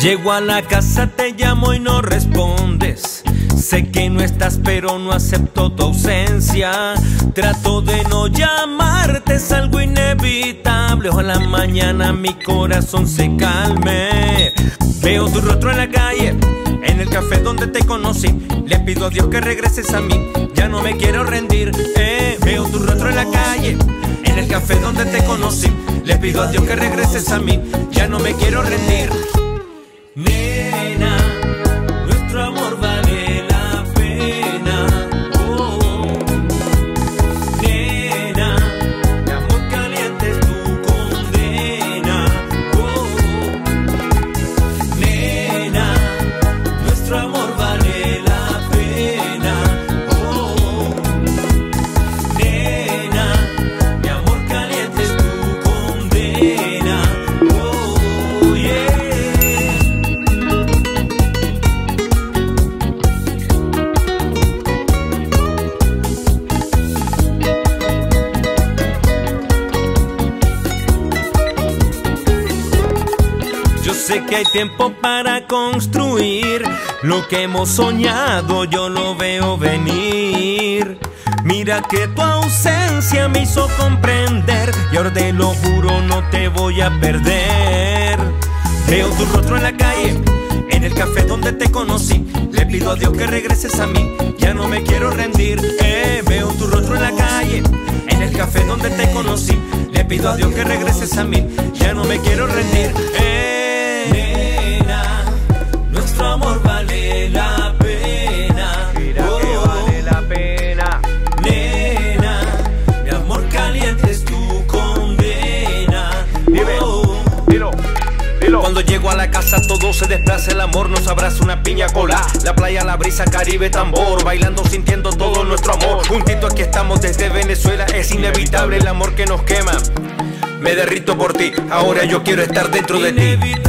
Llego a la casa, te llamo y no respondes. Sé que no estás, pero no acepto tu ausencia. Trato de no llamarte, es algo inevitable. Ojalá mañana mi corazón se calme. Veo tu rostro en la calle, en el café donde te conocí. Le pido a Dios que regreses a mí, ya no me quiero rendir. Eh, veo tu rostro en la calle, en el café donde te conocí. Le pido a Dios que regreses a mí, ya no me quiero rendir. Sé que hay tiempo para construir lo que hemos soñado, yo lo veo venir. Mira que tu ausencia me hizo comprender y ahora te lo juro no te voy a perder. Veo tu rostro en la calle, en el café donde te conocí. Le pido a Dios que regreses a mí, ya no me quiero rendir. Eh, veo tu rostro en la calle, en el café donde te conocí. Le pido a Dios que regreses a mí, ya no me quiero rendir. Eh, casa todo se desplaza, el amor nos abraza una piña cola. La playa, la brisa, Caribe, tambor, bailando, sintiendo todo nuestro amor. Juntito aquí estamos desde Venezuela, es inevitable el amor que nos quema. Me derrito por ti, ahora yo quiero estar dentro de ti.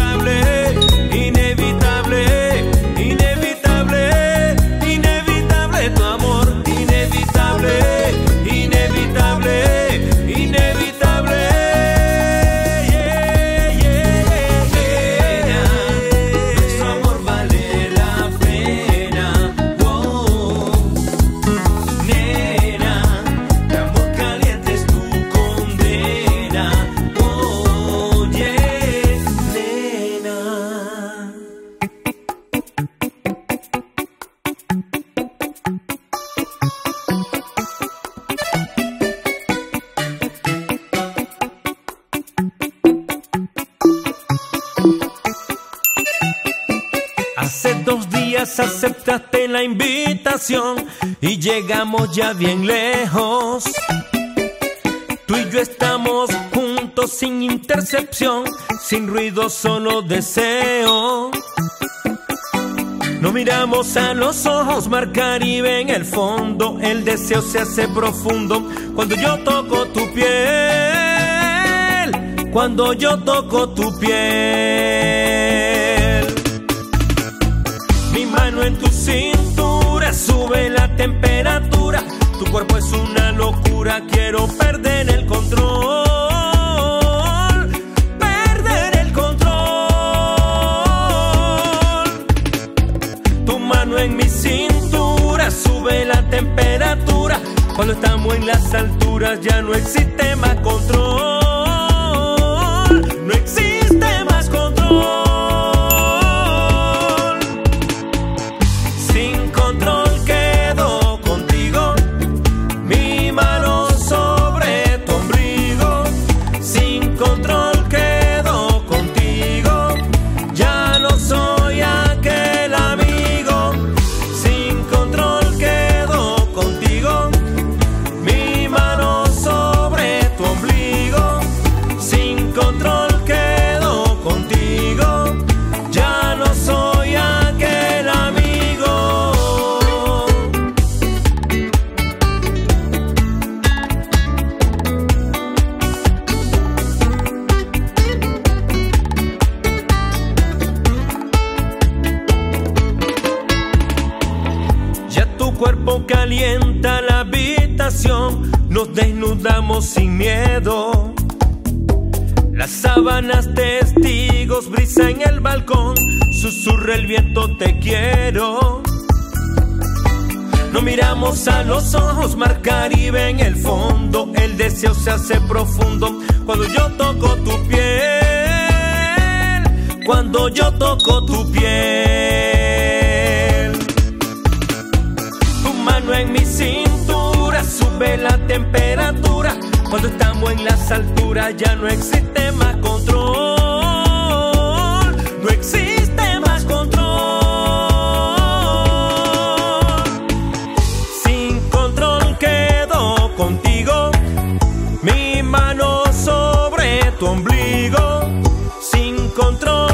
Aceptaste la invitación y llegamos ya bien lejos. Tú y yo estamos juntos sin intercepción, sin ruido, solo deseo. No miramos a los ojos, mar Caribe en el fondo. El deseo se hace profundo cuando yo toco tu piel. Cuando yo toco tu piel. Cintura sube la temperatura. Tu cuerpo es una locura, quiero perder el control. Perder el control. Tu mano en mi cintura sube la temperatura. Cuando estamos en las alturas ya no existe más control. No existe más control. Nos desnudamos sin miedo. Las sábanas testigos, brisa en el balcón, susurra el viento te quiero. No miramos a los ojos, mar Caribe en el fondo. El deseo se hace profundo cuando yo toco tu piel. Cuando yo toco tu piel. sube la temperatura. Cuando estamos en las alturas ya no existe más control. No existe más control. Sin control quedo contigo. Mi mano sobre tu ombligo. Sin control.